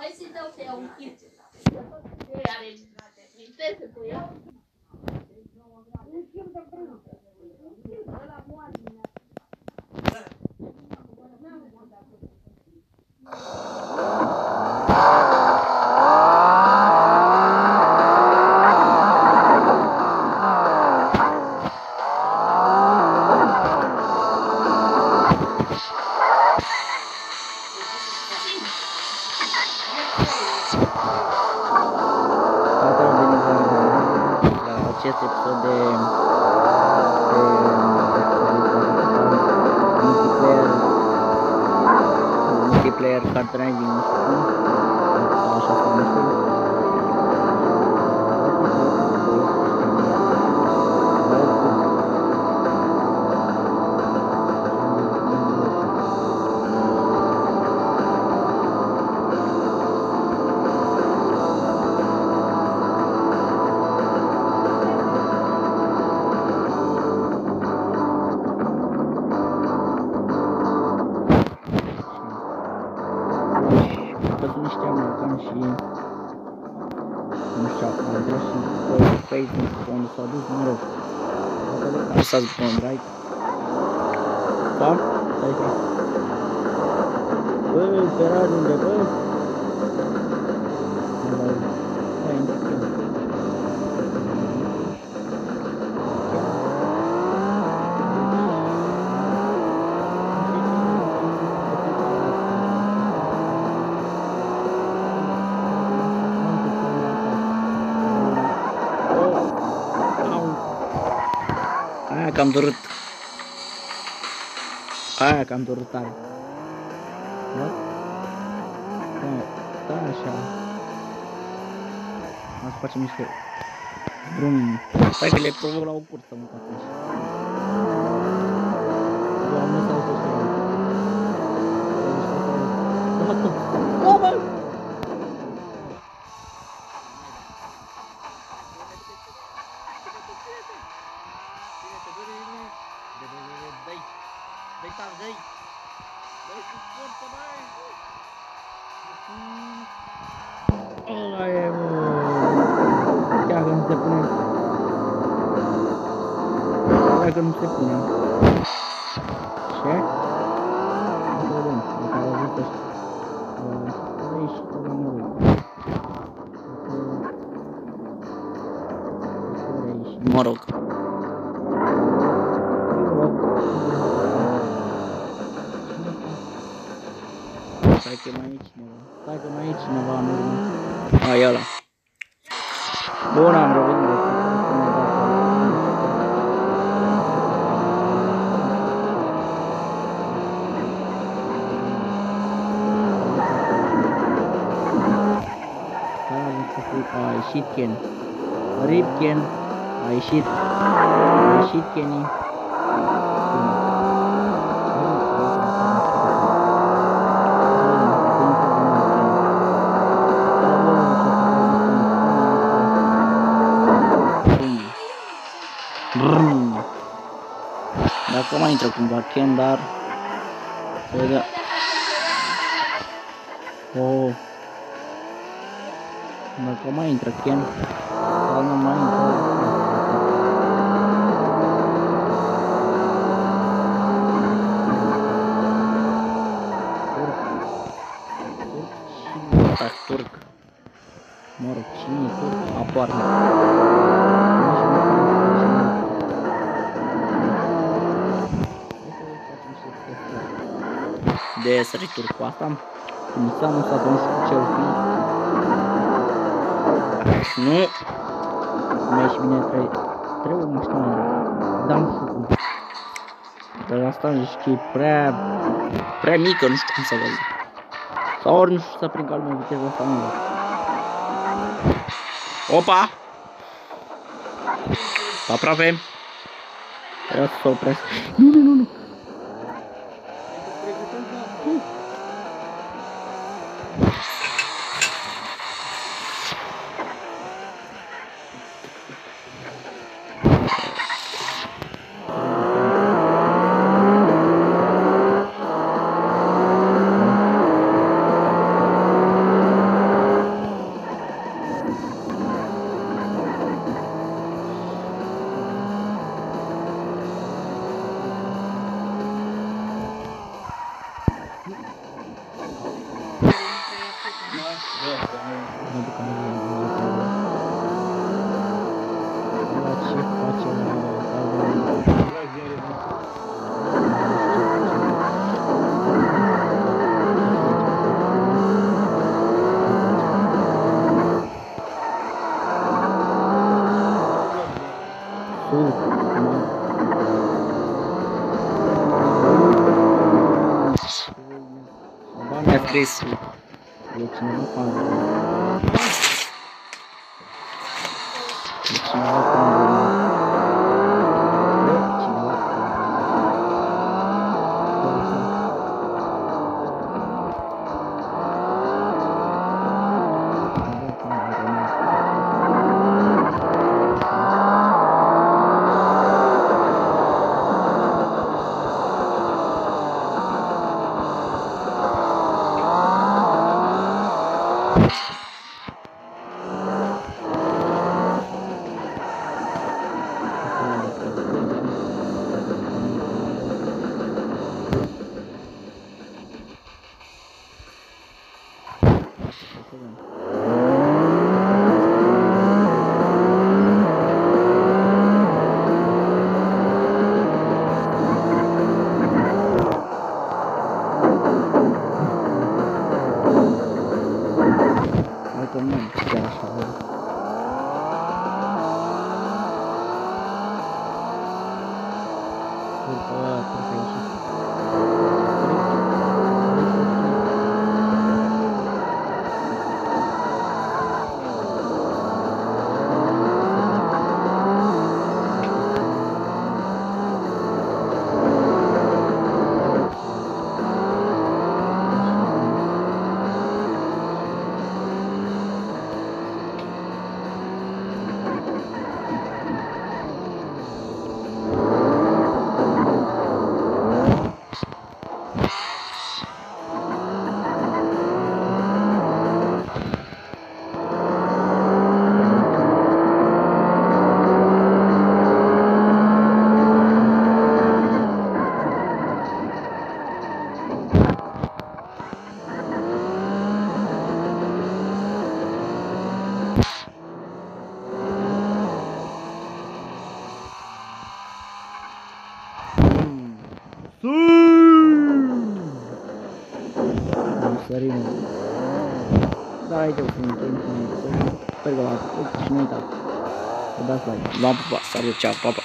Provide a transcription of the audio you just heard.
Hai să-i dau să iau un kit. Ce are viteză cu ea? Un kit de brânză. Un kit de ăla moară. Venit la acest episod de, multiplayer multiplayer car driving magia. Vamos chapar o Justin assim. foi fez um plano só dos marotos. Vou colocar o Sasbo tá? tá? Aí tá. Vamos esperar um depois. Aia că am durut. Aia că am durut tare. Da? Da, da, așa. Hai să facem niște drum. Hai că le provoc la o cursă, mă, atunci. Doamne, s-au sus la Gata. Da, bă! Dai tare, Nee. Deze komt van mij. Oh, hij gaan hem. Ik ga hem zetten. Ik ga hem zetten. Check. Model. Că mai e cineva. Stai că mai e cineva în urmă. A, e ăla. Bun, am revenit. A ieșit Ken. Rip Ken. A ieșit. A ieșit Kenny. Vamos a con cualquier andar. Juega. Oh. No, ¿cómo entra? No, no, no, no. Turk. Turk. De sărituri cu asta. Inițial asta nu știu ce o fi. Nu. Mai și bine trebuie. Trebuie nu știu mai. Dar nu știu cum. Dar asta zici că e prea... Prea mică, nu știu cum să văd. Sau ori nu știu să prind calmă viteza asta nu văd. Opa! Aproape. Vreau să opresc. Nu, nu, nu, nu. Sul. É triste. Eu tinha um por toda. A ieșit. Am sărit. Da, aici o să încheiem cu noi. Sper că v-a plăcut și nu uitați. Să dați like. V-am pupat. Salut, ceau, pa, pa.